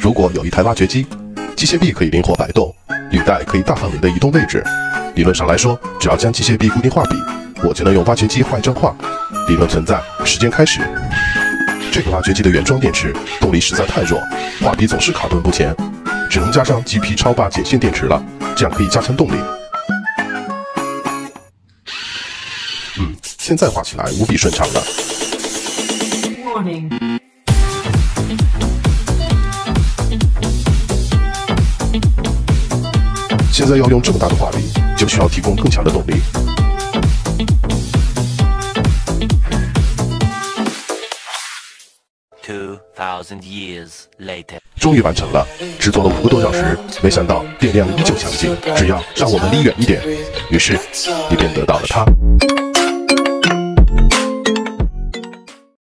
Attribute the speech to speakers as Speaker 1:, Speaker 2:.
Speaker 1: 如果有一台挖掘机，机械臂可以灵活摆动，履带可以大范围的移动位置。理论上来说，只要将机械臂固定画笔，我就能用挖掘机画一张画。理论存在，时间开始。这个挖掘机的原装电池动力实在太弱，画笔总是卡顿不前，只能加上 GP 超霸碱性电池了，这样可以加强动力。嗯，现在画起来无比顺畅了。Morning. 现在要用这么大的画笔，就需要提供更强的动力。
Speaker 2: Two thousand years later，
Speaker 1: 终于完成了，只做了五个多小时，没想到电量依旧强劲。只要让我们离远一点，于是你便得到了它。